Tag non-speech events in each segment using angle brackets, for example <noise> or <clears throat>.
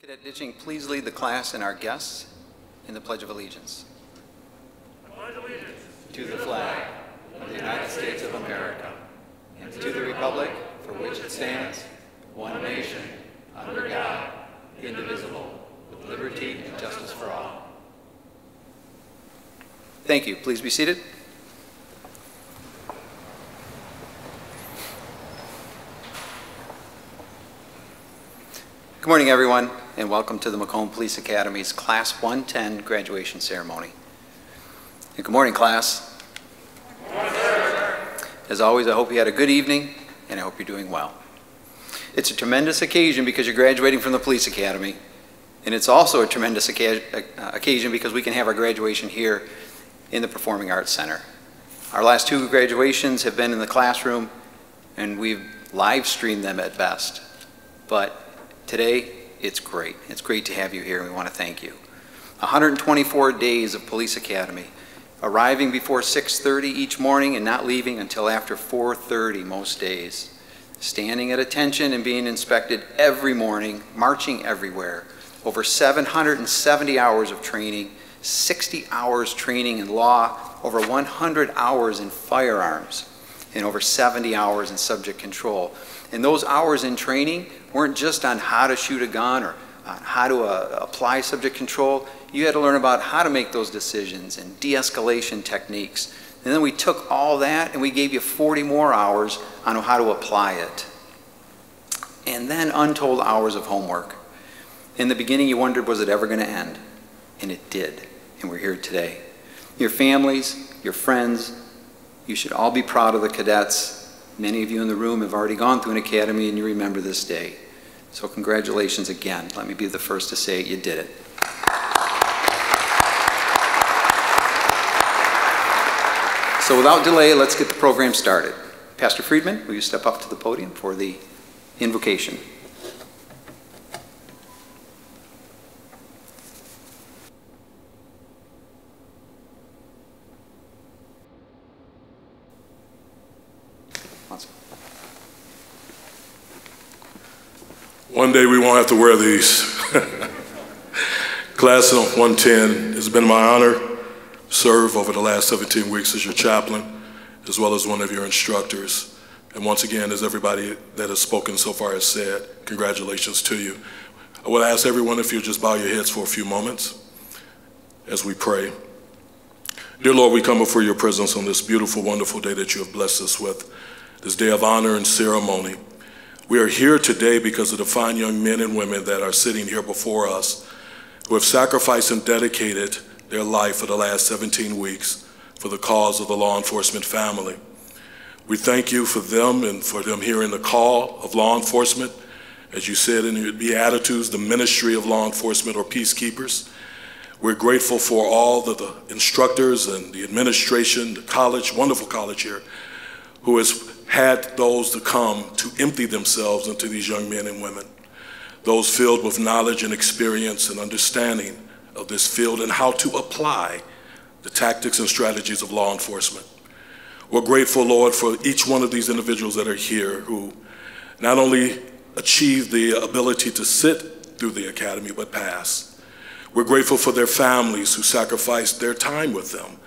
Cadet Ditching, please lead the class and our guests in the Pledge of Allegiance. Pledge allegiance To the flag of the United States of America and to the republic for which it stands, one nation, under God, indivisible, with liberty and justice for all. Thank you. Please be seated. Good morning, everyone, and welcome to the Macomb Police Academy's Class 110 graduation ceremony. And good morning, class. As always, I hope you had a good evening, and I hope you're doing well. It's a tremendous occasion because you're graduating from the Police Academy, and it's also a tremendous uh, occasion because we can have our graduation here in the Performing Arts Center. Our last two graduations have been in the classroom, and we've live streamed them at best. But Today, it's great. It's great to have you here, and we want to thank you. 124 days of Police Academy, arriving before 6.30 each morning and not leaving until after 4.30 most days. Standing at attention and being inspected every morning, marching everywhere. Over 770 hours of training, 60 hours training in law, over 100 hours in firearms, and over 70 hours in subject control. And those hours in training weren't just on how to shoot a gun or on how to uh, apply subject control. You had to learn about how to make those decisions and de-escalation techniques. And then we took all that and we gave you 40 more hours on how to apply it. And then untold hours of homework. In the beginning, you wondered, was it ever going to end? And it did. And we're here today. Your families, your friends, you should all be proud of the cadets Many of you in the room have already gone through an academy and you remember this day. So congratulations again. Let me be the first to say you did it. So without delay, let's get the program started. Pastor Friedman, will you step up to the podium for the invocation? Won't have to wear these. <laughs> Class of 110, it's been my honor to serve over the last 17 weeks as your chaplain, as well as one of your instructors. And once again, as everybody that has spoken so far has said, congratulations to you. I would ask everyone if you'll just bow your heads for a few moments as we pray. Dear Lord, we come before your presence on this beautiful, wonderful day that you have blessed us with, this day of honor and ceremony. We are here today because of the fine young men and women that are sitting here before us who have sacrificed and dedicated their life for the last 17 weeks for the cause of the law enforcement family. We thank you for them and for them hearing the call of law enforcement. As you said in your Beatitudes, the ministry of law enforcement or peacekeepers. We're grateful for all the, the instructors and the administration, the college, wonderful college here, who has had those to come to empty themselves into these young men and women, those filled with knowledge and experience and understanding of this field and how to apply the tactics and strategies of law enforcement. We're grateful, Lord, for each one of these individuals that are here who not only achieved the ability to sit through the academy, but pass. We're grateful for their families who sacrificed their time with them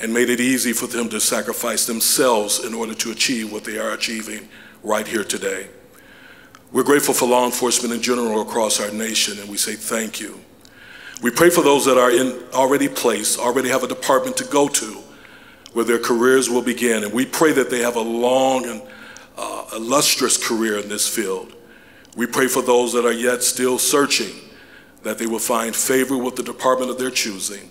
and made it easy for them to sacrifice themselves in order to achieve what they are achieving right here today. We're grateful for law enforcement in general across our nation, and we say thank you. We pray for those that are in already placed, already have a department to go to, where their careers will begin, and we pray that they have a long and uh, illustrious career in this field. We pray for those that are yet still searching, that they will find favor with the department of their choosing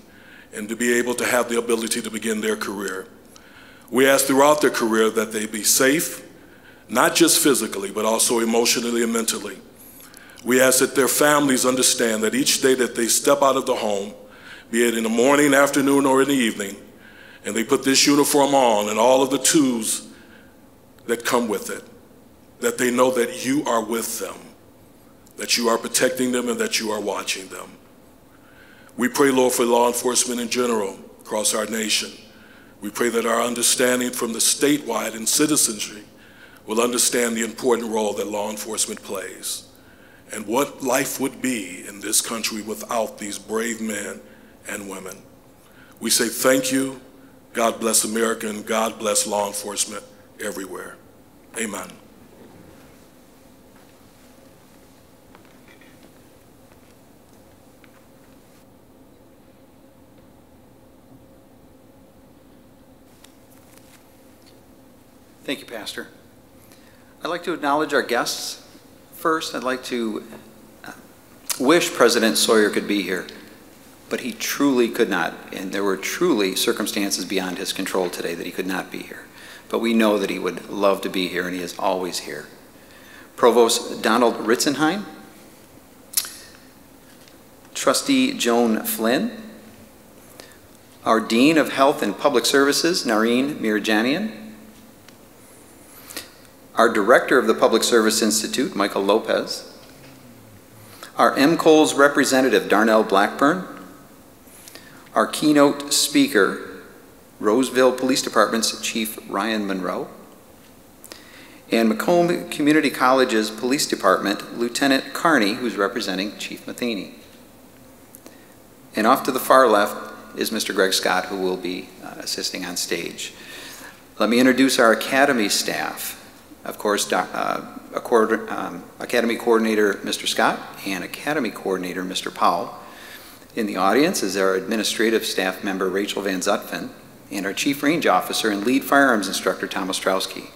and to be able to have the ability to begin their career. We ask throughout their career that they be safe, not just physically, but also emotionally and mentally. We ask that their families understand that each day that they step out of the home, be it in the morning, afternoon, or in the evening, and they put this uniform on and all of the tools that come with it, that they know that you are with them, that you are protecting them, and that you are watching them. We pray, Lord, for law enforcement in general across our nation. We pray that our understanding from the statewide and citizenry will understand the important role that law enforcement plays. and what life would be in this country without these brave men and women. We say thank you. God bless America and God bless law enforcement everywhere. Amen. Thank you, Pastor. I'd like to acknowledge our guests. First, I'd like to uh, wish President Sawyer could be here, but he truly could not, and there were truly circumstances beyond his control today that he could not be here. But we know that he would love to be here, and he is always here. Provost Donald Ritzenheim, Trustee Joan Flynn, our Dean of Health and Public Services, Nareen Mirjanian, our Director of the Public Service Institute, Michael Lopez, our MCOLES representative, Darnell Blackburn, our keynote speaker, Roseville Police Department's Chief Ryan Monroe, and Macomb Community College's Police Department, Lieutenant Carney, who's representing Chief Matheny. And off to the far left is Mr. Greg Scott, who will be uh, assisting on stage. Let me introduce our Academy staff of course, uh, um, Academy Coordinator Mr. Scott and Academy Coordinator Mr. Powell. In the audience is our administrative staff member Rachel Van Zutphen and our Chief Range Officer and Lead Firearms Instructor Thomas Strowski.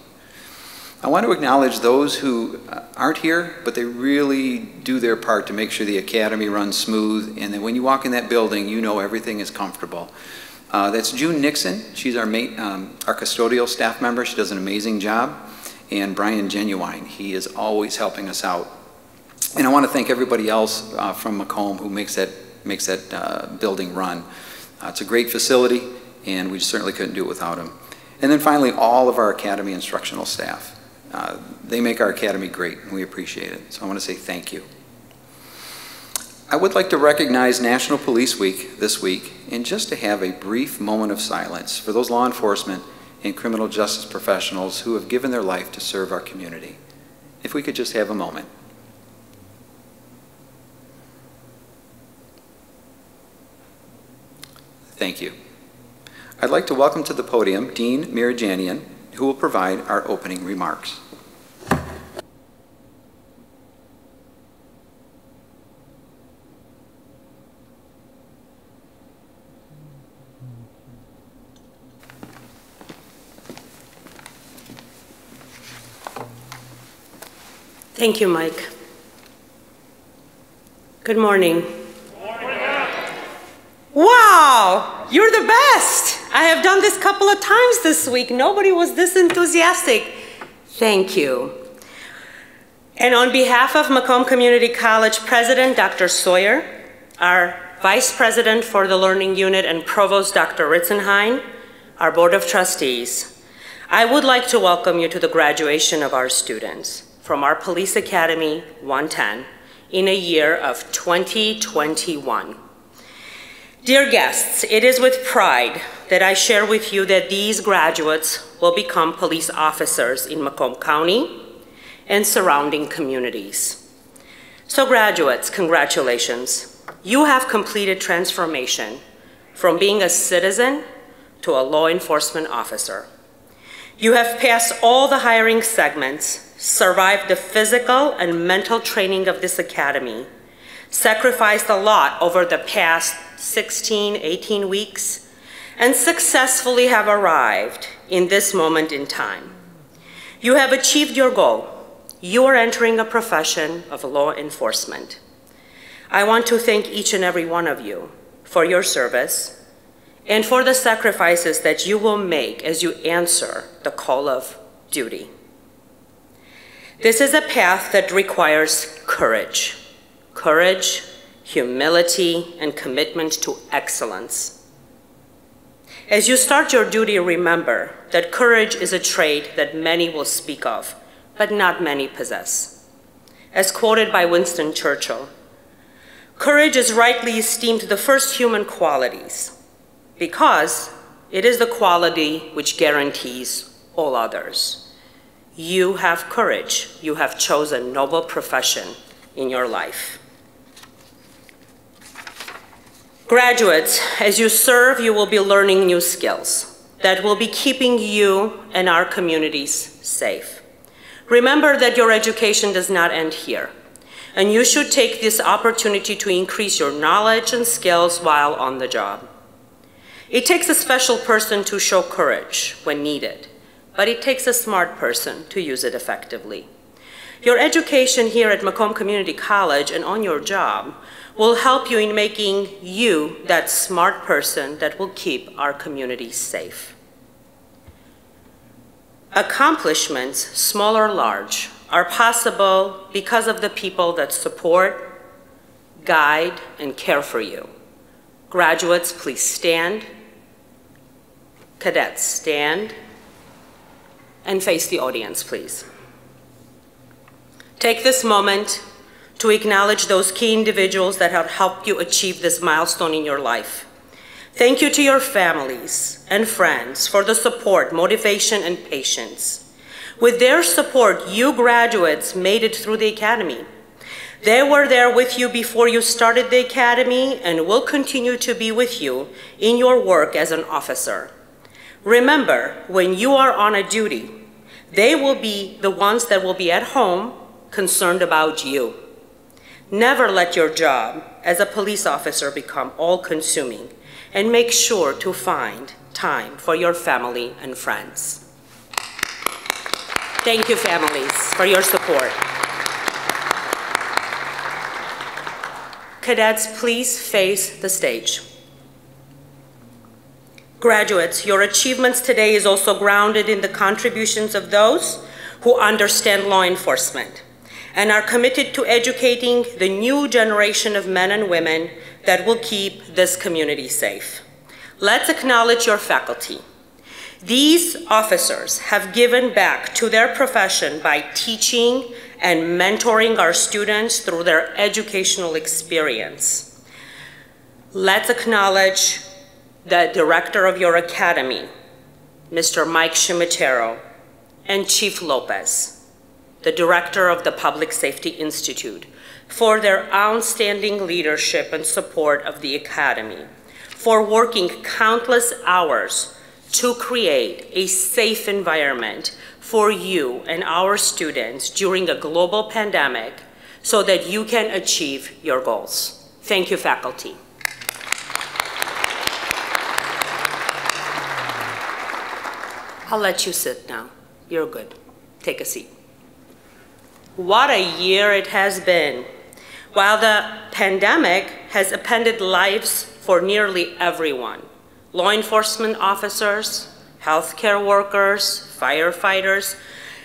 I want to acknowledge those who uh, aren't here, but they really do their part to make sure the Academy runs smooth and that when you walk in that building, you know everything is comfortable. Uh, that's June Nixon. She's our, um, our custodial staff member. She does an amazing job and Brian Genuine. He is always helping us out. And I want to thank everybody else uh, from Macomb who makes that, makes that uh, building run. Uh, it's a great facility, and we certainly couldn't do it without him. And then finally, all of our Academy instructional staff. Uh, they make our Academy great, and we appreciate it. So I want to say thank you. I would like to recognize National Police Week this week and just to have a brief moment of silence for those law enforcement and criminal justice professionals who have given their life to serve our community. If we could just have a moment. Thank you. I'd like to welcome to the podium Dean Mirjanian, who will provide our opening remarks. Thank you, Mike. Good morning. Wow, you're the best. I have done this couple of times this week. Nobody was this enthusiastic. Thank you. And on behalf of Macomb Community College President Dr. Sawyer, our Vice President for the Learning Unit and Provost Dr. Ritzenheim, our Board of Trustees, I would like to welcome you to the graduation of our students from our Police Academy 110 in a year of 2021. Dear guests, it is with pride that I share with you that these graduates will become police officers in Macomb County and surrounding communities. So graduates, congratulations. You have completed transformation from being a citizen to a law enforcement officer. You have passed all the hiring segments survived the physical and mental training of this academy, sacrificed a lot over the past 16, 18 weeks, and successfully have arrived in this moment in time. You have achieved your goal. You are entering a profession of law enforcement. I want to thank each and every one of you for your service and for the sacrifices that you will make as you answer the call of duty. This is a path that requires courage. Courage, humility, and commitment to excellence. As you start your duty, remember that courage is a trait that many will speak of, but not many possess. As quoted by Winston Churchill, courage is rightly esteemed the first human qualities because it is the quality which guarantees all others. You have courage. You have chosen noble profession in your life. Graduates, as you serve, you will be learning new skills that will be keeping you and our communities safe. Remember that your education does not end here, and you should take this opportunity to increase your knowledge and skills while on the job. It takes a special person to show courage when needed, but it takes a smart person to use it effectively. Your education here at Macomb Community College and on your job will help you in making you that smart person that will keep our community safe. Accomplishments, small or large, are possible because of the people that support, guide, and care for you. Graduates, please stand. Cadets, stand. And face the audience, please. Take this moment to acknowledge those key individuals that have helped you achieve this milestone in your life. Thank you to your families and friends for the support, motivation, and patience. With their support, you graduates made it through the academy. They were there with you before you started the academy and will continue to be with you in your work as an officer. Remember, when you are on a duty, they will be the ones that will be at home concerned about you. Never let your job as a police officer become all-consuming and make sure to find time for your family and friends. Thank you, families, for your support. Cadets, please face the stage. Graduates, your achievements today is also grounded in the contributions of those who understand law enforcement and are committed to educating the new generation of men and women that will keep this community safe. Let's acknowledge your faculty. These officers have given back to their profession by teaching and mentoring our students through their educational experience. Let's acknowledge the director of your academy, Mr. Mike Shimatero, and Chief Lopez, the director of the Public Safety Institute, for their outstanding leadership and support of the Academy, for working countless hours to create a safe environment for you and our students during a global pandemic so that you can achieve your goals. Thank you, faculty. I'll let you sit now. You're good. Take a seat. What a year it has been. While the pandemic has appended lives for nearly everyone, law enforcement officers, healthcare workers, firefighters,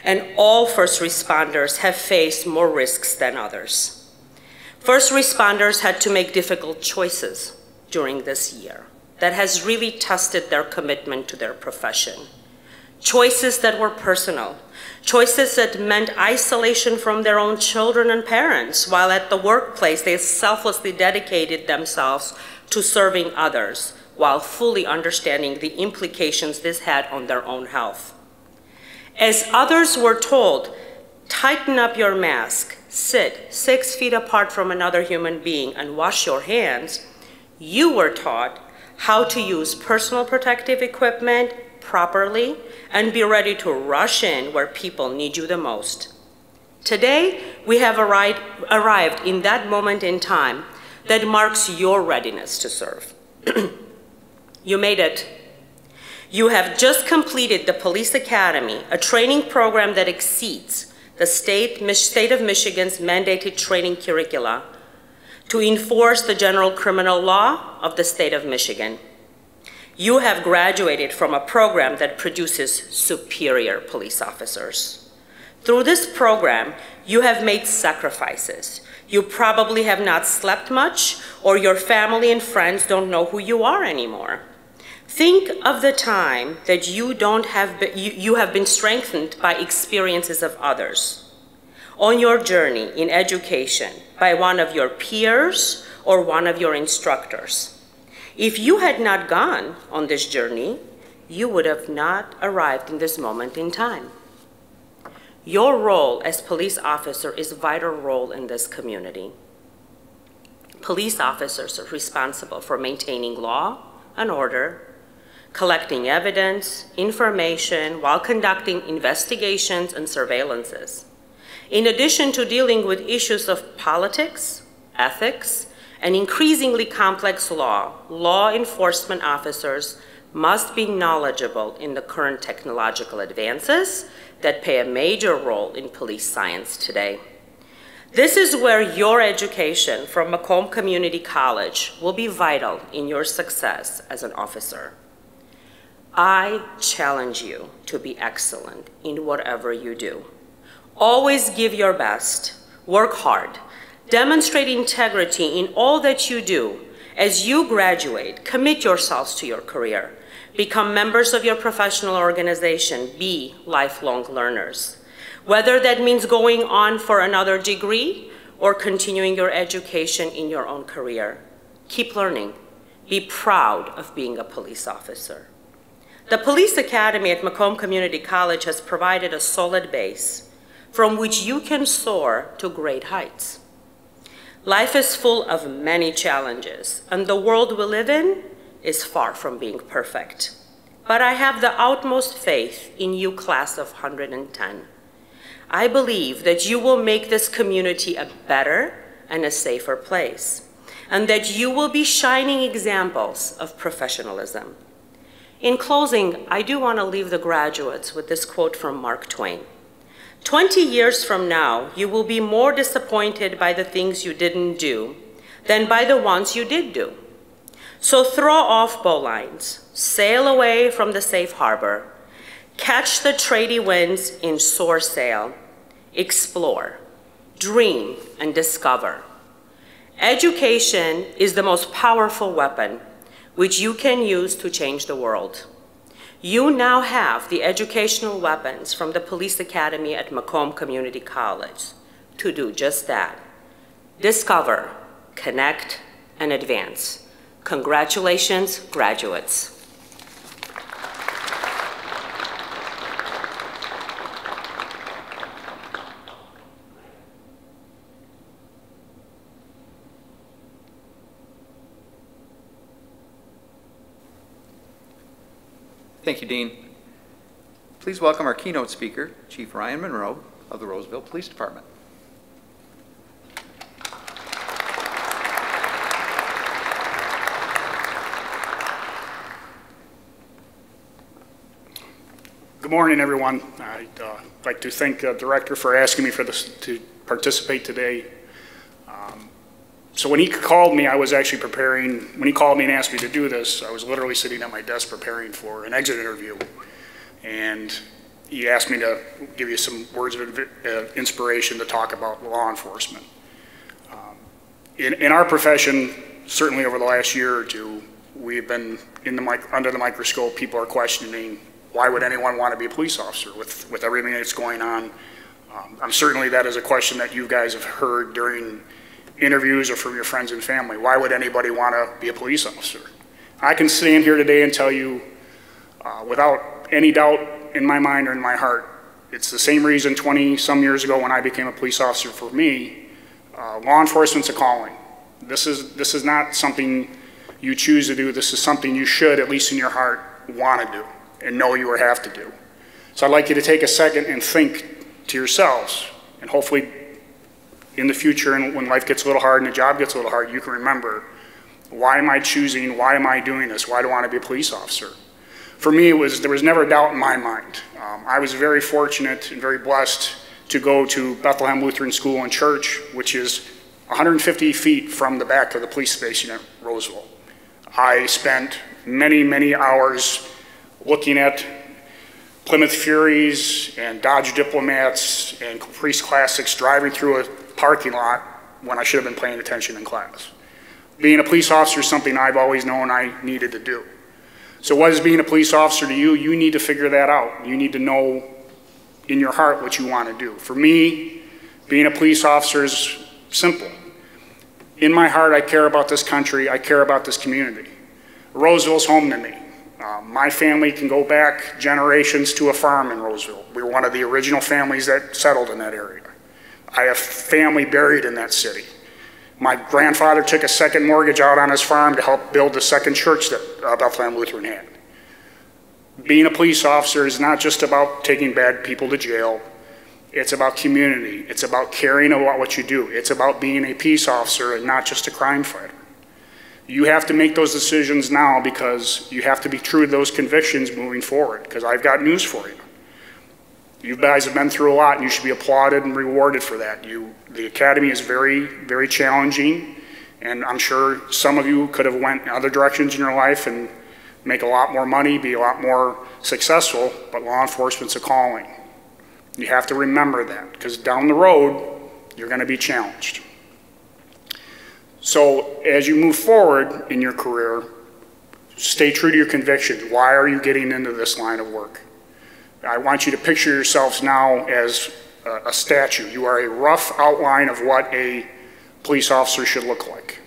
and all first responders have faced more risks than others. First responders had to make difficult choices during this year that has really tested their commitment to their profession. Choices that were personal, choices that meant isolation from their own children and parents, while at the workplace they selflessly dedicated themselves to serving others, while fully understanding the implications this had on their own health. As others were told, tighten up your mask, sit six feet apart from another human being, and wash your hands, you were taught how to use personal protective equipment properly and be ready to rush in where people need you the most. Today, we have arrived, arrived in that moment in time that marks your readiness to serve. <clears throat> you made it. You have just completed the Police Academy, a training program that exceeds the state, state of Michigan's mandated training curricula to enforce the general criminal law of the state of Michigan. You have graduated from a program that produces superior police officers. Through this program, you have made sacrifices. You probably have not slept much, or your family and friends don't know who you are anymore. Think of the time that you, don't have, you, you have been strengthened by experiences of others. On your journey in education, by one of your peers or one of your instructors. If you had not gone on this journey, you would have not arrived in this moment in time. Your role as police officer is vital role in this community. Police officers are responsible for maintaining law and order, collecting evidence, information, while conducting investigations and surveillances. In addition to dealing with issues of politics, ethics, and increasingly complex law, law enforcement officers must be knowledgeable in the current technological advances that play a major role in police science today. This is where your education from Macomb Community College will be vital in your success as an officer. I challenge you to be excellent in whatever you do. Always give your best, work hard, demonstrate integrity in all that you do. As you graduate, commit yourselves to your career. Become members of your professional organization. Be lifelong learners. Whether that means going on for another degree or continuing your education in your own career. Keep learning. Be proud of being a police officer. The Police Academy at Macomb Community College has provided a solid base from which you can soar to great heights. Life is full of many challenges, and the world we live in is far from being perfect. But I have the utmost faith in you, class of 110. I believe that you will make this community a better and a safer place, and that you will be shining examples of professionalism. In closing, I do want to leave the graduates with this quote from Mark Twain. 20 years from now, you will be more disappointed by the things you didn't do than by the ones you did do. So throw off bowlines, sail away from the safe harbor, catch the trady winds in sore sail, explore, dream, and discover. Education is the most powerful weapon which you can use to change the world. You now have the educational weapons from the Police Academy at Macomb Community College to do just that. Discover, connect, and advance. Congratulations, graduates. Thank you, Dean. Please welcome our keynote speaker, Chief Ryan Monroe of the Roseville Police Department. Good morning, everyone. I'd uh, like to thank the director for asking me for this to participate today. So when he called me, I was actually preparing. When he called me and asked me to do this, I was literally sitting at my desk preparing for an exit interview, and he asked me to give you some words of uh, inspiration to talk about law enforcement. Um, in, in our profession, certainly over the last year or two, we've been in the mic- under the microscope. People are questioning why would anyone want to be a police officer with, with everything that's going on? Um, I'm certainly that is a question that you guys have heard during interviews or from your friends and family. Why would anybody want to be a police officer? I can stand here today and tell you uh, without any doubt in my mind or in my heart, it's the same reason 20 some years ago when I became a police officer for me, uh, law enforcement's a calling. This is, this is not something you choose to do. This is something you should, at least in your heart, want to do and know you have to do. So I'd like you to take a second and think to yourselves, and hopefully in the future and when life gets a little hard and the job gets a little hard, you can remember, why am I choosing, why am I doing this, why do I want to be a police officer? For me, it was, there was never a doubt in my mind. Um, I was very fortunate and very blessed to go to Bethlehem Lutheran School and Church, which is 150 feet from the back of the police station at Roseville. I spent many, many hours looking at Plymouth Furies and Dodge Diplomats and Caprice Classics driving through a parking lot when I should have been paying attention in class. Being a police officer is something I've always known I needed to do. So what is being a police officer to you? You need to figure that out. You need to know in your heart what you want to do. For me, being a police officer is simple. In my heart, I care about this country. I care about this community. Roseville's home to me. Uh, My family can go back generations to a farm in Roseville. We were one of the original families that settled in that area. I have family buried in that city. My grandfather took a second mortgage out on his farm to help build the second church that uh, Bethlehem Lutheran had. Being a police officer is not just about taking bad people to jail. It's about community. It's about caring about what you do. It's about being a peace officer and not just a crime fighter. You have to make those decisions now because you have to be true to those convictions moving forward, because I've got news for you. You guys have been through a lot, and you should be applauded and rewarded for that. You, the academy is very, very challenging, and I'm sure some of you could have went in other directions in your life and make a lot more money, be a lot more successful, but law enforcement's a calling. You have to remember that, because down the road, you're going to be challenged. So as you move forward in your career, stay true to your convictions. Why are you getting into this line of work? I want you to picture yourselves now as a, a statue. You are a rough outline of what a police officer should look like.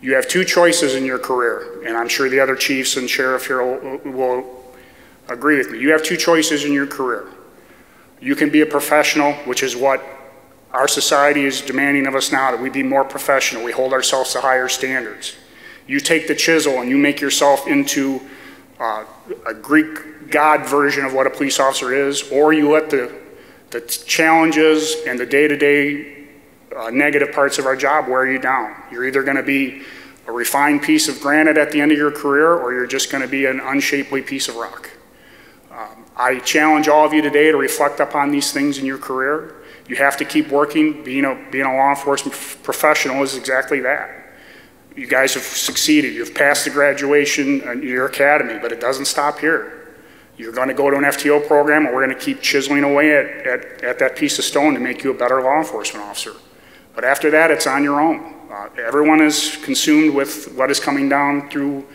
You have two choices in your career, and I'm sure the other chiefs and sheriff here will, will agree with me. You have two choices in your career. You can be a professional, which is what our society is demanding of us now, that we be more professional. We hold ourselves to higher standards. You take the chisel and you make yourself into uh, a Greek god version of what a police officer is, or you let the, the challenges and the day-to-day uh, negative parts of our job wear you down. You're either going to be a refined piece of granite at the end of your career, or you're just going to be an unshapely piece of rock. Um, I challenge all of you today to reflect upon these things in your career. You have to keep working. Being a, being a law enforcement professional is exactly that. You guys have succeeded. You've passed the graduation in your academy, but it doesn't stop here. You're going to go to an FTO program, and we're going to keep chiseling away at, at, at that piece of stone to make you a better law enforcement officer. But after that, it's on your own. Uh, everyone is consumed with what is coming down through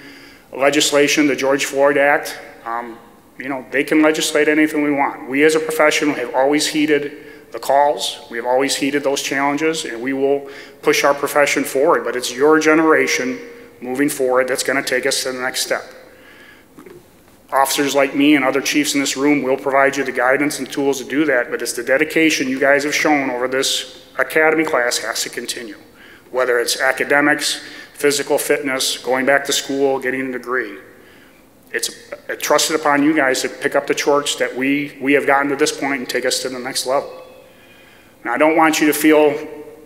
legislation, the George Floyd Act. Um, you know, they can legislate anything we want. We as a profession have always heeded the calls. We have always heeded those challenges, and we will push our profession forward. But it's your generation moving forward that's going to take us to the next step. Officers like me and other chiefs in this room will provide you the guidance and tools to do that, but it's the dedication you guys have shown over this academy class has to continue. Whether it's academics, physical fitness, going back to school, getting a degree. It's trusted upon you guys to pick up the torch that we, we have gotten to this point and take us to the next level. Now, I don't want you to feel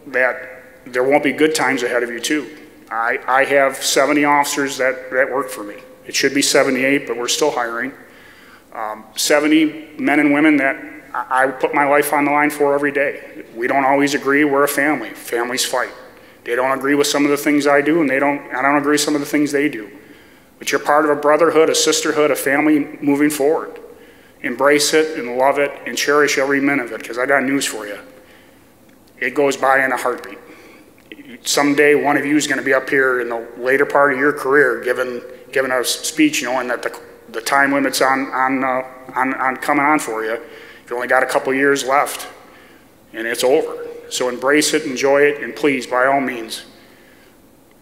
that there won't be good times ahead of you, too. I, I have 70 officers that, that work for me. It should be 78, but we're still hiring. Um, 70 men and women that I, put my life on the line for every day. We don't always agree. We're a family. Families fight. They don't agree with some of the things I do, and they don't, I don't agree with some of the things they do. But you're part of a brotherhood, a sisterhood, a family moving forward. Embrace it and love it and cherish every minute of it, because I got news for you it goes by in a heartbeat. Someday, one of you is going to be up here in the later part of your career giving, giving a speech knowing that the, the time limit's on, on, uh, on, on coming on for you. You've only got a couple years left, and it's over. So embrace it, enjoy it, and please, by all means,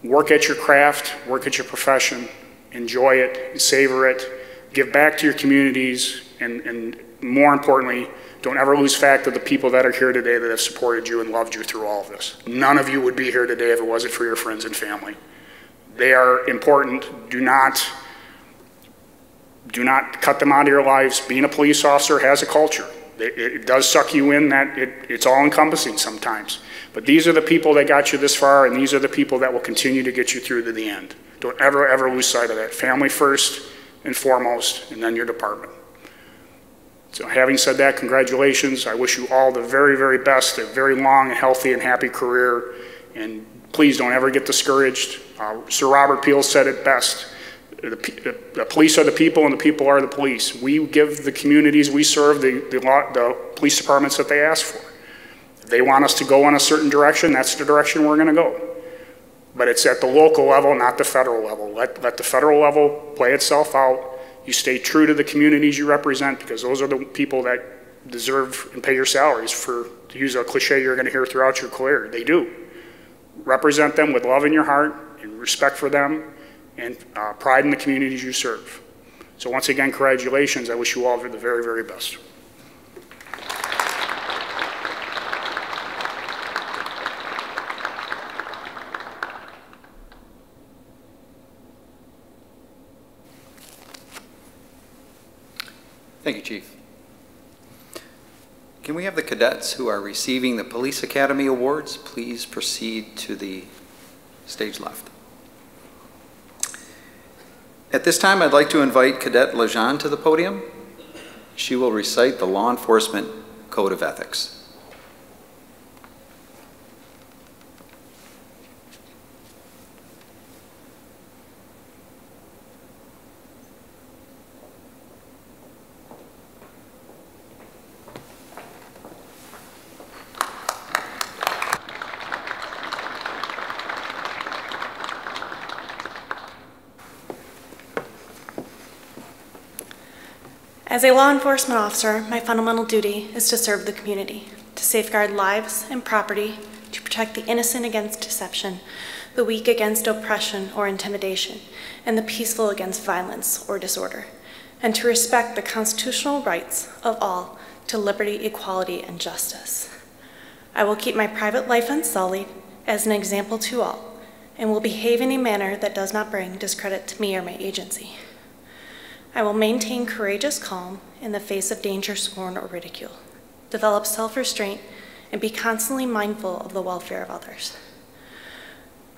work at your craft, work at your profession, enjoy it, savor it, give back to your communities, and, and more importantly, don't ever lose fact of the people that are here today that have supported you and loved you through all of this. None of you would be here today if it wasn't for your friends and family. They are important. Do not, do not cut them out of your lives. Being a police officer has a culture. It, it does suck you in that it, it's all encompassing sometimes. But these are the people that got you this far, and these are the people that will continue to get you through to the end. Don't ever, ever lose sight of that. Family first and foremost, and then your department. So having said that, congratulations. I wish you all the very, very best, a very long, healthy, and happy career. And please don't ever get discouraged. Uh, Sir Robert Peel said it best. The, the, police are the people and the people are the police. We give the communities we serve the, the, the police departments that they ask for. If they want us to go in a certain direction, that's the direction we're going to go. But it's at the local level, not the federal level. Let, let the federal level play itself out you stay true to the communities you represent because those are the people that deserve and pay your salaries for, to use a cliche you're going to hear throughout your career. They do. Represent them with love in your heart and respect for them and uh, pride in the communities you serve. So once again, congratulations. I wish you all the very, very best. Thank you, Chief. Can we have the cadets who are receiving the Police Academy Awards please proceed to the stage left? At this time, I'd like to invite Cadet Lejean to the podium. She will recite the Law Enforcement Code of Ethics. As a law enforcement officer, my fundamental duty is to serve the community, to safeguard lives and property, to protect the innocent against deception, the weak against oppression or intimidation, and the peaceful against violence or disorder, and to respect the constitutional rights of all to liberty, equality, and justice. I will keep my private life unsullied as an example to all, and will behave in a manner that does not bring discredit to me or my agency. I will maintain courageous calm in the face of danger, scorn, or ridicule, develop self restraint, and be constantly mindful of the welfare of others.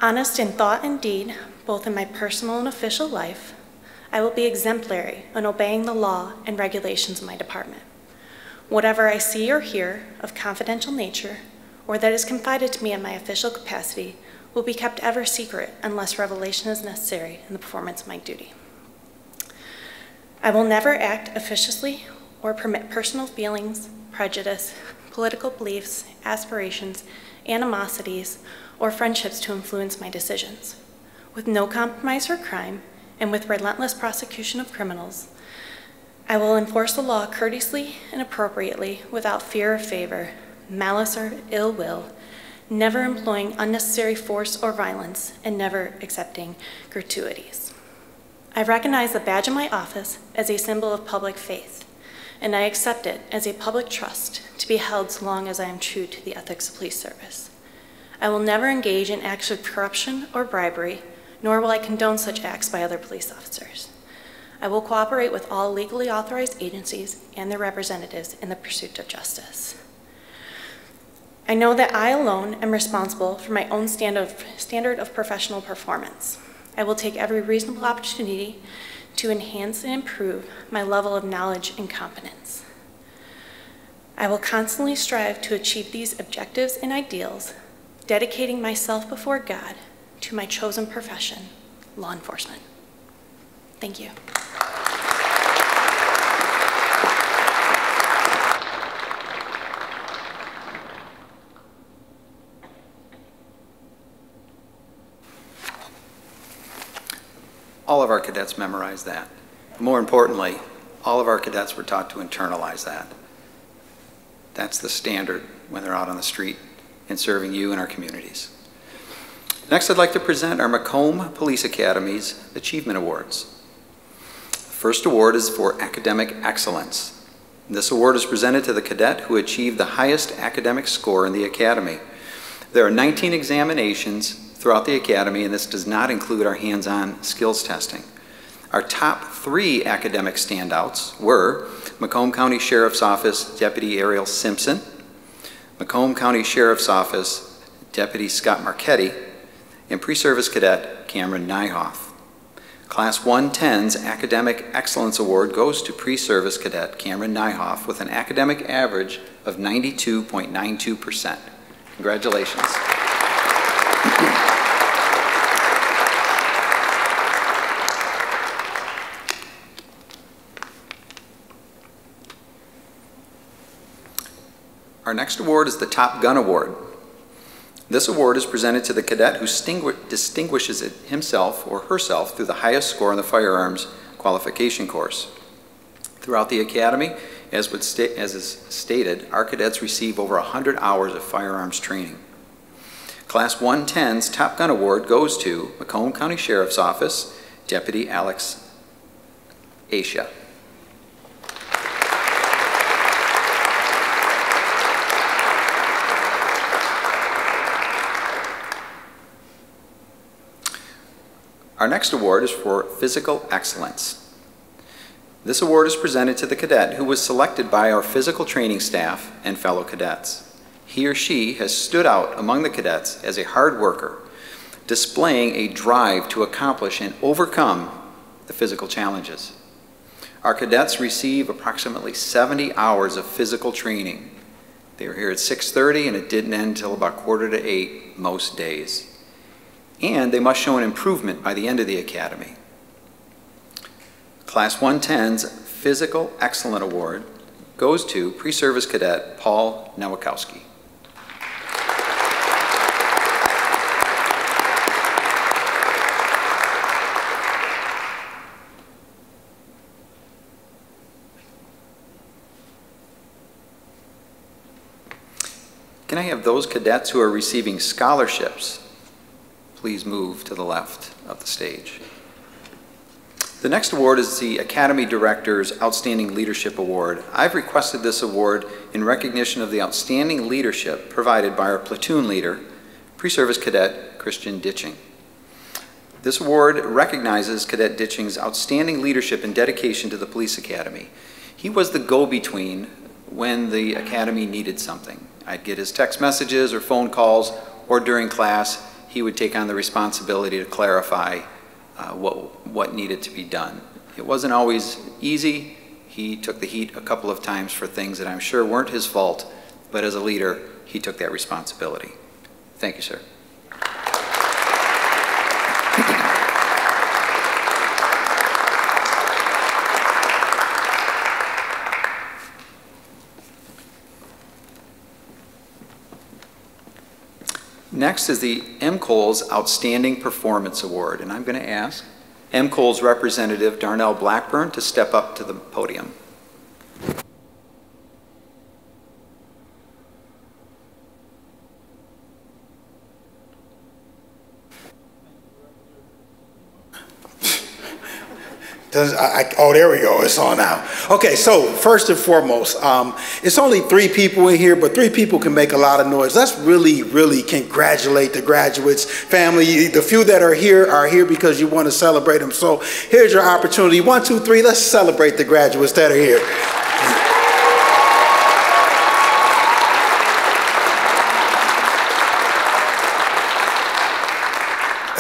Honest in thought and deed, both in my personal and official life, I will be exemplary in obeying the law and regulations of my department. Whatever I see or hear of confidential nature, or that is confided to me in my official capacity, will be kept ever secret unless revelation is necessary in the performance of my duty. I will never act officiously or permit personal feelings, prejudice, political beliefs, aspirations, animosities, or friendships to influence my decisions. With no compromise for crime and with relentless prosecution of criminals, I will enforce the law courteously and appropriately without fear of favor, malice or ill will, never employing unnecessary force or violence, and never accepting gratuities. I recognize the badge of my office as a symbol of public faith, and I accept it as a public trust to be held so long as I am true to the ethics of police service. I will never engage in acts of corruption or bribery, nor will I condone such acts by other police officers. I will cooperate with all legally authorized agencies and their representatives in the pursuit of justice. I know that I alone am responsible for my own standard of professional performance. I will take every reasonable opportunity to enhance and improve my level of knowledge and competence. I will constantly strive to achieve these objectives and ideals, dedicating myself before God to my chosen profession, law enforcement. Thank you. All of our cadets memorized that. More importantly, all of our cadets were taught to internalize that. That's the standard when they're out on the street and serving you and our communities. Next, I'd like to present our Macomb Police Academy's Achievement Awards. The first award is for academic excellence. This award is presented to the cadet who achieved the highest academic score in the academy. There are 19 examinations throughout the academy, and this does not include our hands-on skills testing. Our top three academic standouts were Macomb County Sheriff's Office Deputy Ariel Simpson, Macomb County Sheriff's Office Deputy Scott Marchetti, and Pre-Service Cadet Cameron Nyhoff. Class 110's Academic Excellence Award goes to Pre-Service Cadet Cameron Nyhoff with an academic average of 92.92%. Congratulations. Our next award is the Top Gun Award. This award is presented to the cadet who distinguishes himself or herself through the highest score in the firearms qualification course. Throughout the academy, as, as is stated, our cadets receive over 100 hours of firearms training. Class 110's Top Gun Award goes to Macomb County Sheriff's Office Deputy Alex Asia. Our next award is for physical excellence. This award is presented to the cadet who was selected by our physical training staff and fellow cadets. He or she has stood out among the cadets as a hard worker, displaying a drive to accomplish and overcome the physical challenges. Our cadets receive approximately 70 hours of physical training. They were here at 6.30 and it didn't end until about quarter to 8 most days. And they must show an improvement by the end of the academy. Class 110's Physical Excellent Award goes to pre-service cadet Paul Nowakowski. Can I have those cadets who are receiving scholarships please move to the left of the stage? The next award is the Academy Director's Outstanding Leadership Award. I've requested this award in recognition of the outstanding leadership provided by our platoon leader, pre-service cadet Christian Ditching. This award recognizes Cadet Ditching's outstanding leadership and dedication to the police academy. He was the go-between when the academy needed something. I'd get his text messages or phone calls, or during class, he would take on the responsibility to clarify uh, what, what needed to be done. It wasn't always easy. He took the heat a couple of times for things that I'm sure weren't his fault, but as a leader, he took that responsibility. Thank you, sir. Next is the MCOLES Outstanding Performance Award, and I'm going to ask MCOLES representative Darnell Blackburn to step up to the podium. Does, I, I, oh, there we go. It's on now. Okay, so first and foremost, um, it's only three people in here, but three people can make a lot of noise. Let's really, really congratulate the graduates, family. The few that are here are here because you want to celebrate them. So here's your opportunity. One, two, three. Let's celebrate the graduates that are here.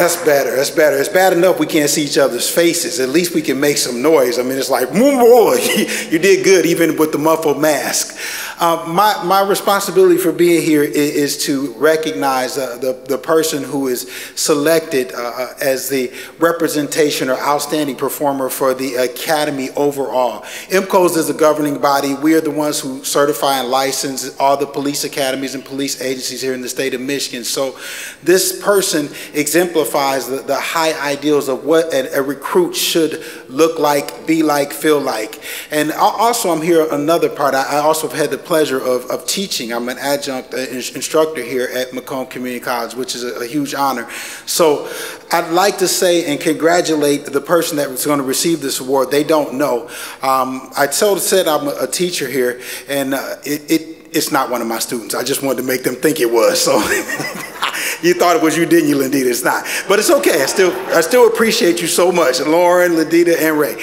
That's better. That's better. It's bad enough we can't see each other's faces. At least we can make some noise. I mean, it's like, <laughs> you did good even with the muffled mask. Uh, my, my responsibility for being here is, is to recognize uh, the, the person who is selected uh, uh as the representation or outstanding performer for the Academy overall. MCOLES is the governing body. We are the ones who certify and license all the police academies and police agencies here in the state of Michigan. So this person exemplifies the, the high ideals of what a, a recruit should look like, be like, feel like. And also I'm here another part. I, I also have had the pleasure of, of teaching. I'm an adjunct uh, instructor here at Macomb Community College, which is a, a huge honor. So I'd like to say and congratulate the person that was going to receive this award. They don't know. Um, I told said I'm a, a teacher here, and uh, it, it it's not one of my students. I just wanted to make them think it was. So <laughs> you thought it was you, didn't you, Lindita? It's not. But it's okay. I still I still appreciate you so much, Lauren, Lindita, and Ray.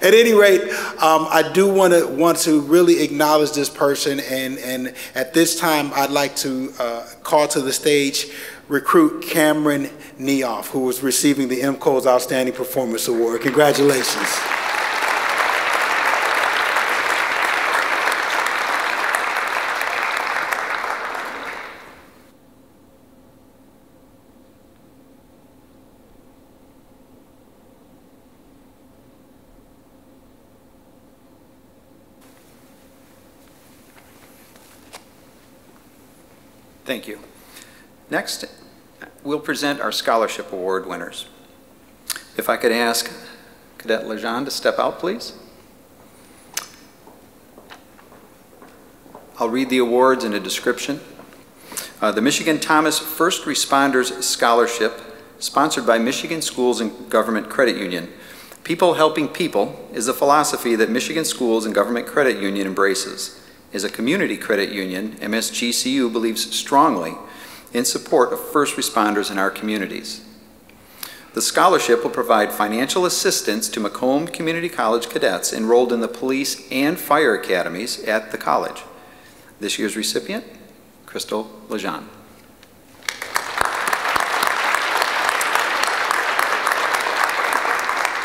At any rate, um, I do want to want to really acknowledge this person, and and at this time, I'd like to uh, call to the stage recruit Cameron Nyhoff, was receiving the MCOLES Outstanding Performance Award. Congratulations. Thank you. Next, we'll present our scholarship award winners. If I could ask Cadet Lejean to step out, please. I'll read the awards and a description. Uh, the Michigan Thomas First Responders Scholarship, sponsored by Michigan Schools and Government Credit Union. People helping people is a philosophy that Michigan Schools and Government Credit Union embraces. As a community credit union, MSGCU believes strongly in support of first responders in our communities. The scholarship will provide financial assistance to Macomb Community College cadets enrolled in the police and fire academies at the college. This year's recipient, Crystal Lejean.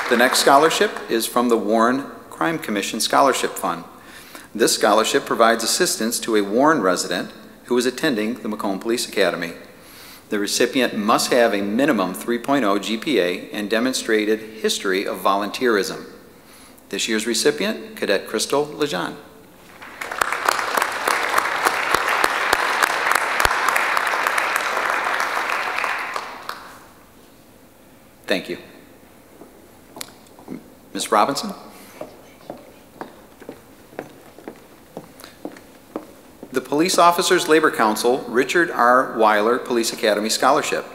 The next scholarship is from the Warren Crime Commission Scholarship Fund. This scholarship provides assistance to a Warren resident who is attending the Macomb Police Academy. The recipient must have a minimum 3.0 GPA and demonstrated history of volunteerism. This year's recipient, Cadet Crystal Lejean. Thank you. Ms. Robinson? The Police Officers Labor Council Richard R. Weiler Police Academy Scholarship.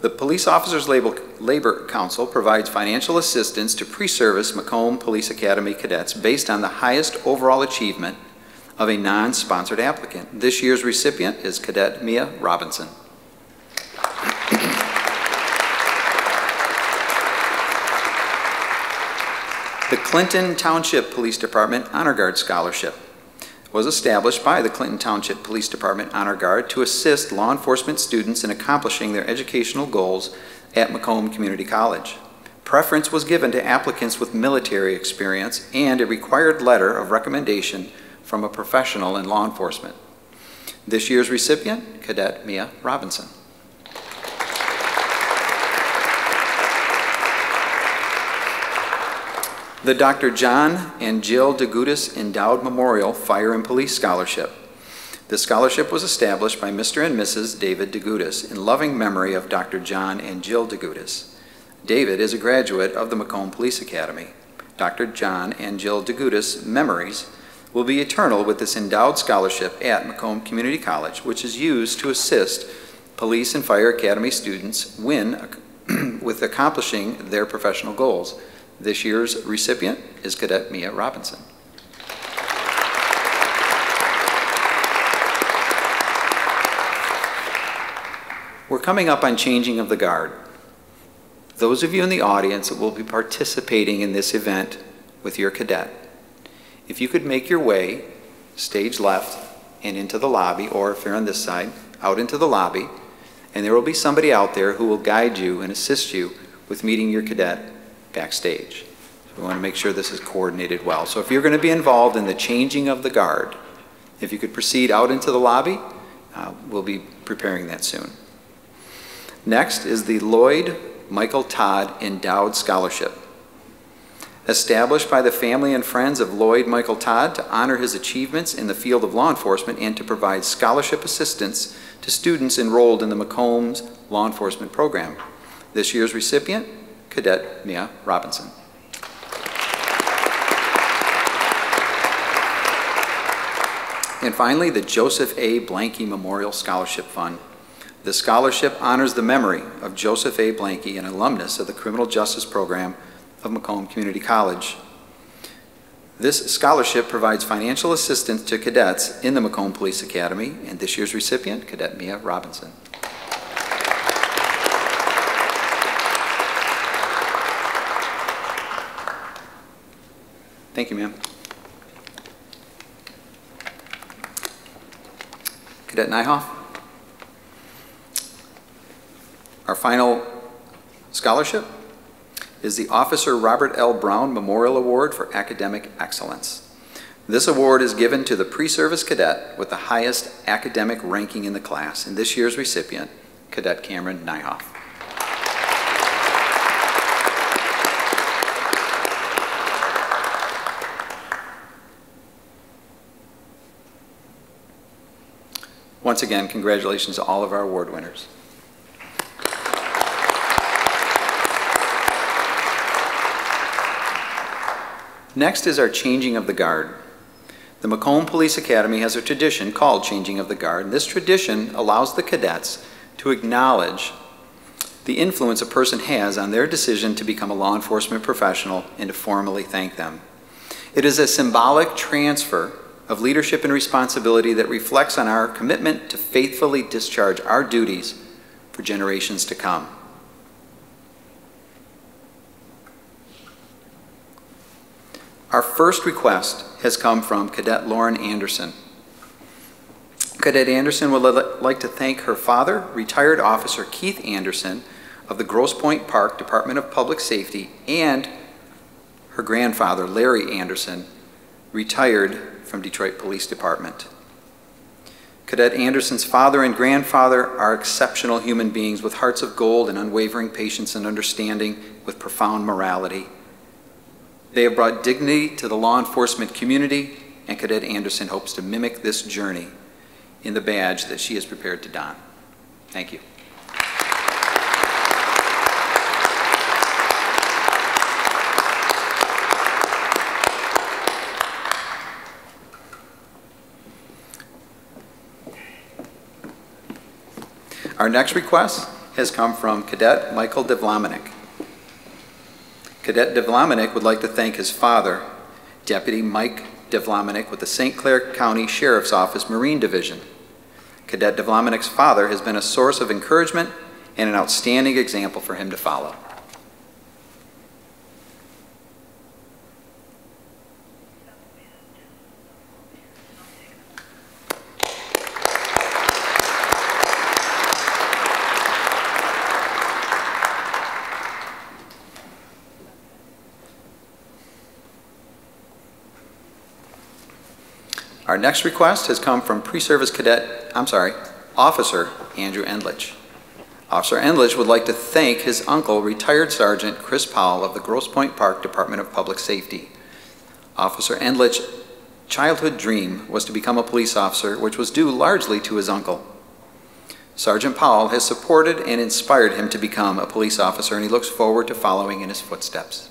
The Police Officers Labor, Council provides financial assistance to pre-service Macomb Police Academy cadets based on the highest overall achievement of a non-sponsored applicant. This year's recipient is Cadet Mia Robinson. The Clinton Township Police Department Honor Guard Scholarship was established by the Clinton Township Police Department Honor Guard to assist law enforcement students in accomplishing their educational goals at Macomb Community College. Preference was given to applicants with military experience and a required letter of recommendation from a professional in law enforcement. This year's recipient, Cadet Mia Robinson. The Dr. John and Jill DeGudis Endowed Memorial Fire and Police Scholarship. This scholarship was established by Mr. and Mrs. David DeGudis in loving memory of Dr. John and Jill DeGudis. David is a graduate of the Macomb Police Academy. Dr. John and Jill DeGudis' memories will be eternal with this endowed scholarship at Macomb Community College, which is used to assist police and fire academy students win <clears throat> with accomplishing their professional goals. This year's recipient is Cadet Mia Robinson. We're coming up on changing of the guard. Those of you in the audience that will be participating in this event with your cadet, if you could make your way stage left and into the lobby, or if you're on this side, out into the lobby, and there will be somebody out there who will guide you and assist you with meeting your cadet backstage. So we want to make sure this is coordinated well. So if you're going to be involved in the changing of the guard, if you could proceed out into the lobby, uh, we'll be preparing that soon. Next is the Lloyd Michael Todd Endowed Scholarship. Established by the family and friends of Lloyd Michael Todd to honor his achievements in the field of law enforcement and to provide scholarship assistance to students enrolled in the Macomb's law enforcement program. This year's recipient, Cadet Mia Robinson. And finally, the Joseph A. Blanky Memorial Scholarship Fund. The scholarship honors the memory of Joseph A. Blanky, an alumnus of the Criminal Justice Program of Macomb Community College. This scholarship provides financial assistance to cadets in the Macomb Police Academy, and this year's recipient, Cadet Mia Robinson. Thank you, ma'am. Cadet Nyhoff. Our final scholarship is the Officer Robert L. Brown Memorial Award for Academic Excellence. This award is given to the pre-service cadet with the highest academic ranking in the class, and this year's recipient, Cadet Cameron Nyhoff. Once again, congratulations to all of our award winners. Next is our changing of the guard. The Macomb Police Academy has a tradition called changing of the guard. This tradition allows the cadets to acknowledge the influence a person has on their decision to become a law enforcement professional and to formally thank them. It is a symbolic transfer of leadership and responsibility that reflects on our commitment to faithfully discharge our duties for generations to come. Our first request has come from Cadet Lauren Anderson. Cadet Anderson would like to thank her father, retired officer Keith Anderson of the Grosse Pointe Park Department of Public Safety, and her grandfather, Larry Anderson, retired from Detroit Police Department. Cadet Anderson's father and grandfather are exceptional human beings with hearts of gold and unwavering patience and understanding with profound morality. They have brought dignity to the law enforcement community, and Cadet Anderson hopes to mimic this journey in the badge that she is prepared to don. Thank you. Our next request has come from Cadet Michael Devlaminik. Cadet Devlaminik would like to thank his father, Deputy Mike Devlaminik with the St. Clair County Sheriff's Office Marine Division. Cadet Devlaminik's father has been a source of encouragement and an outstanding example for him to follow. Our next request has come from pre-service cadet, I'm sorry, Officer Andrew Endlich. Officer Endlich would like to thank his uncle, retired Sergeant Chris Powell of the Grosse Pointe Park Department of Public Safety. Officer Endlich's childhood dream was to become a police officer, which was due largely to his uncle. Sergeant Powell has supported and inspired him to become a police officer, and he looks forward to following in his footsteps.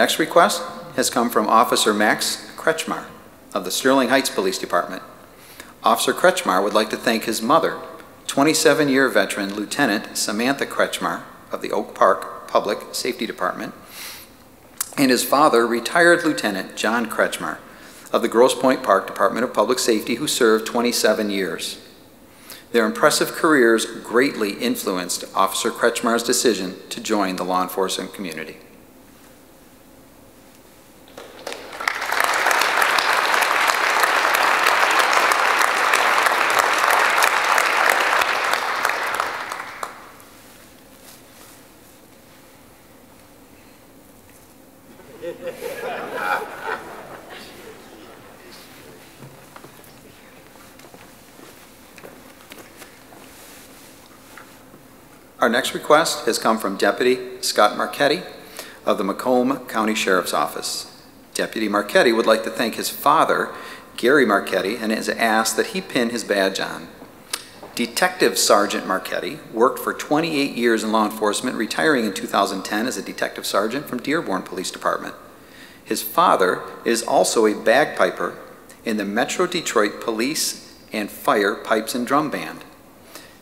Next request has come from Officer Max Kretschmar of the Sterling Heights Police Department. Officer Kretschmar would like to thank his mother, 27-year veteran Lieutenant Samantha Kretschmar of the Oak Park Public Safety Department, and his father, retired Lieutenant John Kretschmar of the Grosse Pointe Park Department of Public Safety, who served 27 years. Their impressive careers greatly influenced Officer Kretschmar's decision to join the law enforcement community. Our next request has come from Deputy Scott Marchetti of the Macomb County Sheriff's Office. Deputy Marchetti would like to thank his father, Gary Marchetti, and has asked that he pin his badge on. Detective Sergeant Marchetti worked for 28 years in law enforcement, retiring in 2010 as a detective sergeant from Dearborn Police Department. His father is also a bagpiper in the Metro Detroit Police and Fire Pipes and Drum Band.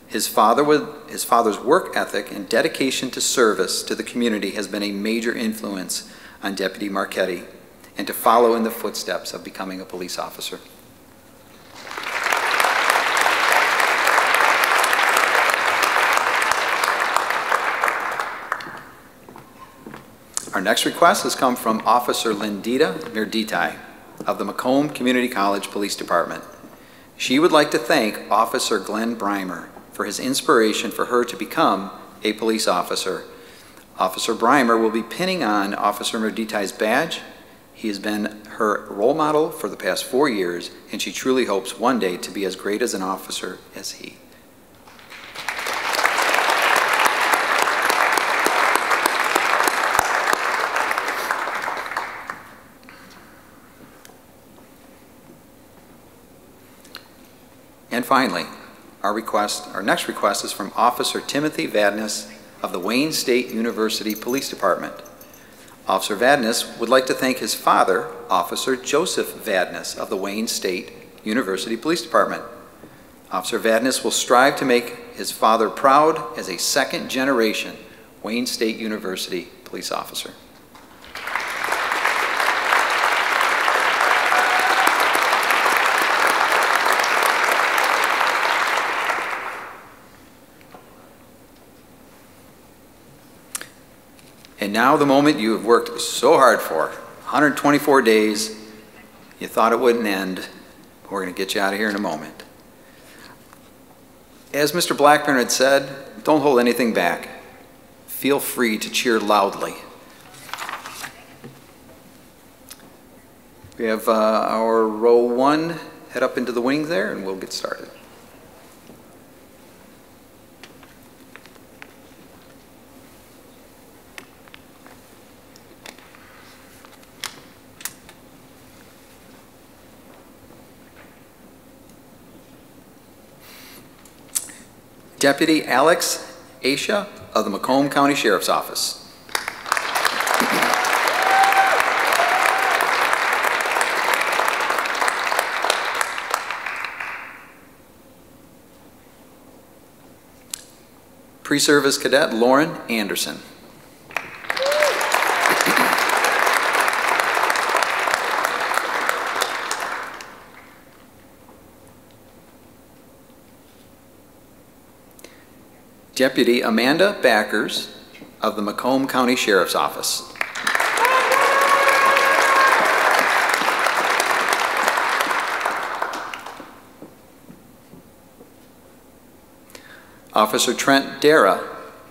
His, father would, his father's work ethic and dedication to service to the community has been a major influence on Deputy Marchetti and to follow in the footsteps of becoming a police officer. Our next request has come from Officer Lindita Mirditai of the Macomb Community College Police Department. She would like to thank Officer Glenn Breimer for his inspiration for her to become a police officer. Officer Breimer will be pinning on Officer Mirditai's badge. He has been her role model for the past four years, and she truly hopes one day to be as great as an officer as he. And finally, our request, our next request is from Officer Timothy Vadness of the Wayne State University Police Department. Officer Vadness would like to thank his father, Officer Joseph Vadness of the Wayne State University Police Department. Officer Vadness will strive to make his father proud as a second-generation Wayne State University police officer. And now the moment you have worked so hard for, 124 days, you thought it wouldn't end. We're going to get you out of here in a moment. As Mr. Blackburn had said, don't hold anything back. Feel free to cheer loudly. We have uh, our row one head up into the wing there, and we'll get started. Deputy Alex Asha of the Macomb County Sheriff's Office. Pre-service cadet Lauren Anderson. Deputy Amanda Backers of the Macomb County Sheriff's Office. Officer Trent Dara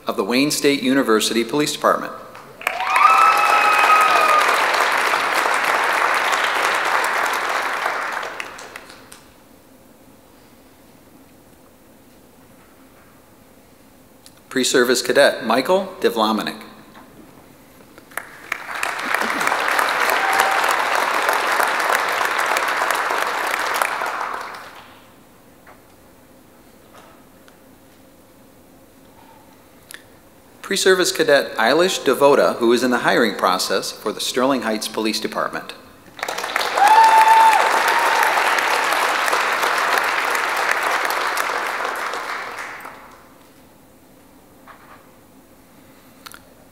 of the Wayne State University Police Department. Pre-service cadet Michael Devlaminik. Pre-service cadet Eilish Devota, who is in the hiring process for the Sterling Heights Police Department.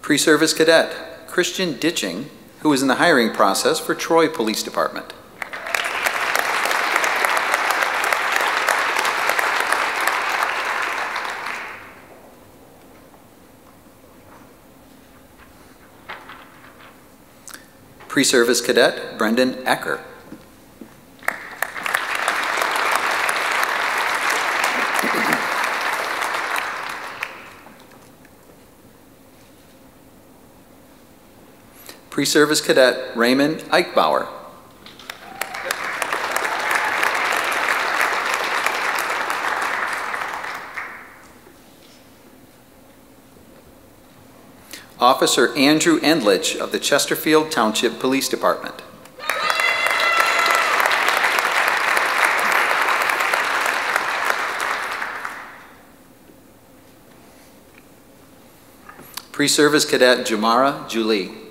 Pre-service cadet Christian Ditching, who is in the hiring process for Troy Police Department. Pre-service cadet Brendan Ecker. Pre-service cadet Raymond Eichbauer. Officer Andrew Endlich of the Chesterfield Township Police Department. Pre-service cadet Jamara Julie.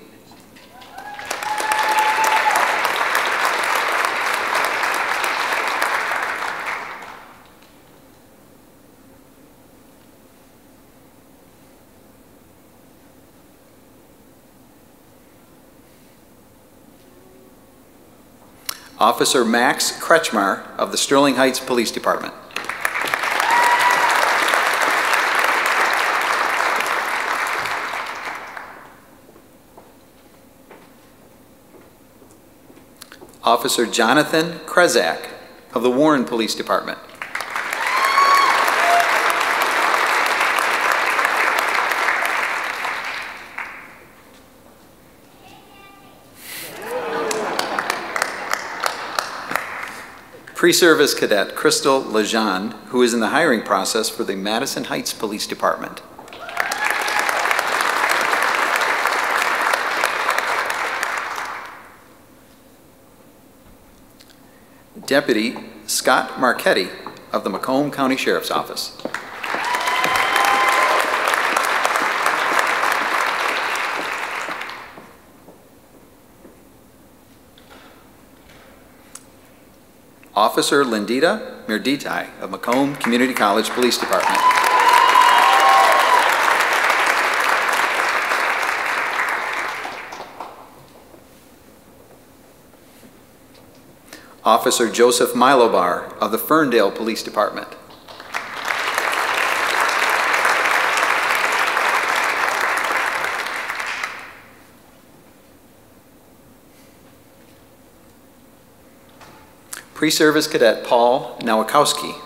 Officer Max Kretschmar of the Sterling Heights Police Department. Officer Jonathan Krezak of the Warren Police Department. Pre-service cadet Crystal Lejean, who is in the hiring process for the Madison Heights Police Department. Deputy Scott Marchetti of the Macomb County Sheriff's Office. Officer Lindita Mirditai of Macomb Community College Police Department. Officer Joseph Milobar of the Ferndale Police Department. Pre-service cadet Paul Nowakowski.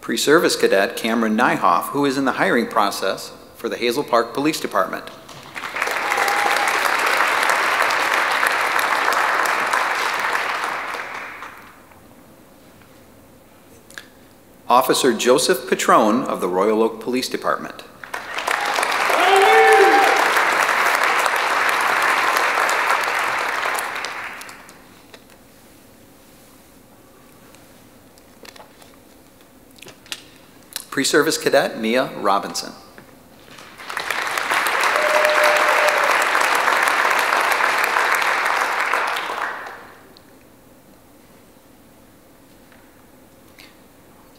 Pre-service cadet Cameron Nyhoff, who is in the hiring process for the Hazel Park Police Department. Officer Joseph Petrone of the Royal Oak Police Department. Pre-service cadet Mia Robinson.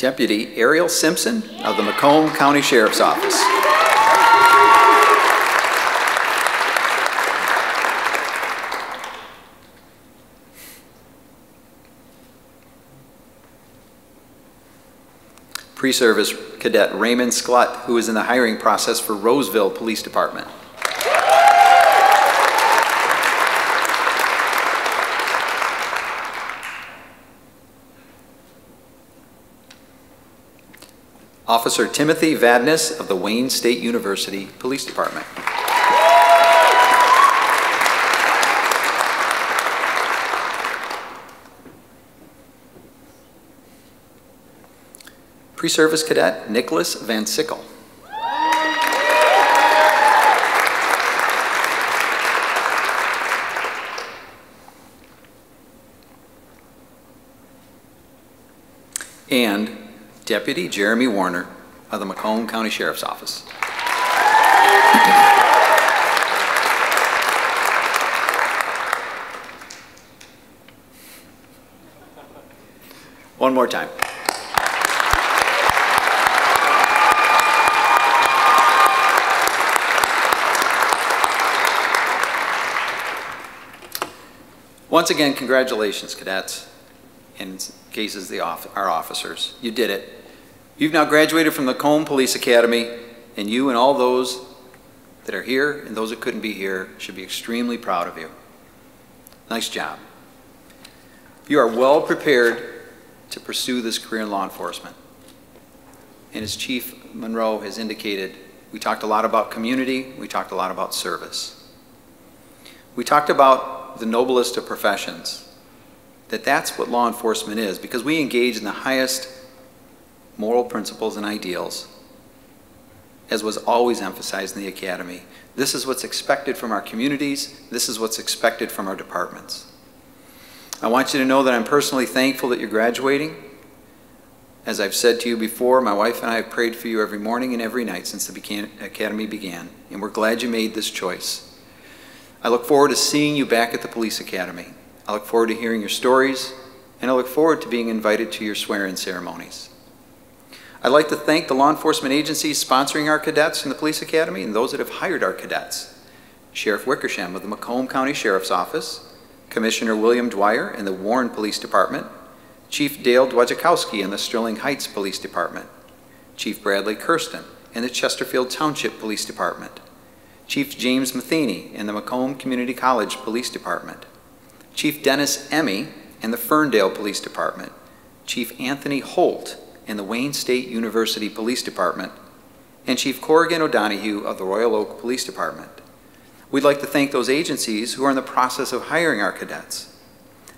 Deputy Ariel Simpson of the Macomb County Sheriff's Office. Pre-service cadet Raymond Sklut, who is in the hiring process for Roseville Police Department. Officer Timothy Vadness of the Wayne State University Police Department. Pre-service cadet Nicholas Van Sickle. And Deputy Jeremy Warner of the Macomb County Sheriff's Office. One more time. Once again, congratulations, cadets, in cases the off- our officers. You did it. You've now graduated from the Macomb Police Academy, and you and all those that are here and those that couldn't be here should be extremely proud of you. Nice job. You are well prepared to pursue this career in law enforcement. And as Chief Monroe has indicated, we talked a lot about community, we talked a lot about service. We talked about the noblest of professions, that that's what law enforcement is, because we engage in the highest moral principles and ideals, as was always emphasized in the academy. This is what's expected from our communities, this is what's expected from our departments. I want you to know that I'm personally thankful that you're graduating. As I've said to you before, my wife and I have prayed for you every morning and every night since the academy began, and we're glad you made this choice. I look forward to seeing you back at the police academy. I look forward to hearing your stories, and I look forward to being invited to your swearing ceremonies. I'd like to thank the law enforcement agencies sponsoring our cadets in the police academy and those that have hired our cadets. Sheriff Wickersham of the Macomb County Sheriff's Office, Commissioner William Dwyer in the Warren Police Department, Chief Dale Dwojakowski in the Sterling Heights Police Department, Chief Bradley Kirsten in the Chesterfield Township Police Department, Chief James Matheny in the Macomb Community College Police Department, Chief Dennis Emmi in the Ferndale Police Department, Chief Anthony Holt in the Wayne State University Police Department, and Chief Corrigan O'Donohue of the Royal Oak Police Department. We'd like to thank those agencies who are in the process of hiring our cadets.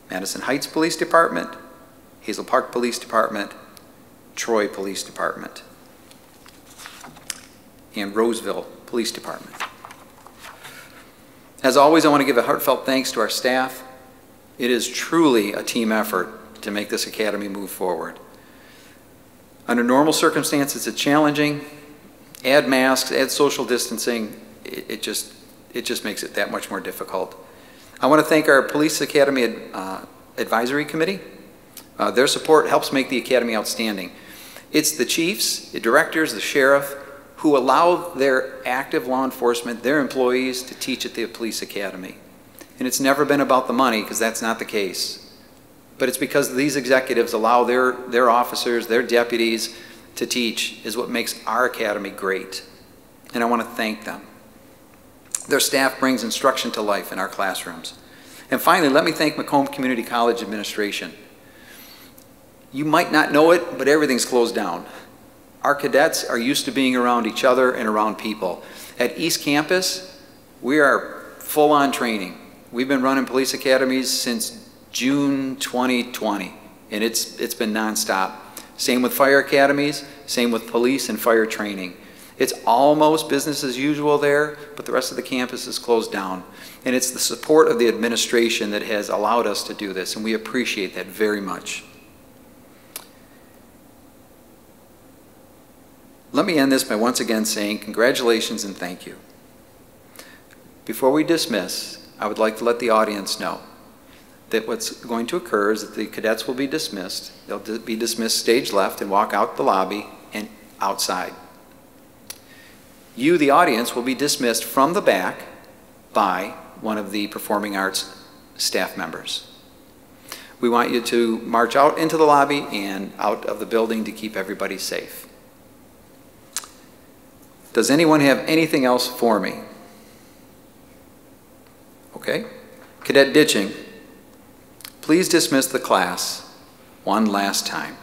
Madison Heights Police Department, Hazel Park Police Department, Troy Police Department, and Roseville Police Department. As always, I want to give a heartfelt thanks to our staff. It is truly a team effort to make this academy move forward. Under normal circumstances, it's challenging. Add masks, add social distancing, it, it just, it just makes it that much more difficult. I want to thank our Police Academy uh, Advisory Committee. Uh, Their support helps make the academy outstanding. It's the chiefs, the directors, the sheriff, who allow their active law enforcement, their employees, to teach at the police academy. And it's never been about the money, because that's not the case. But it's because these executives allow their, their officers, their deputies to teach is what makes our academy great. And I want to thank them. Their staff brings instruction to life in our classrooms. And finally, let me thank Macomb Community College administration. You might not know it, but everything's closed down. Our cadets are used to being around each other and around people. At East Campus, we are full on training. We've been running police academies since June 2020, and it's, it's been nonstop. Same with fire academies, same with police and fire training. It's almost business as usual there, but the rest of the campus is closed down. And it's the support of the administration that has allowed us to do this, and we appreciate that very much. Let me end this by once again saying congratulations and thank you. Before we dismiss, I would like to let the audience know that what's going to occur is that the cadets will be dismissed. They'll be dismissed stage left and walk out the lobby and outside. You, the audience, will be dismissed from the back by one of the performing arts staff members. We want you to march out into the lobby and out of the building to keep everybody safe. Does anyone have anything else for me? Okay. Cadet Ditching, Please dismiss the class one last time.